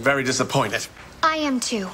very disappointed. I am too.